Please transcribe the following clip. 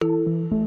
Música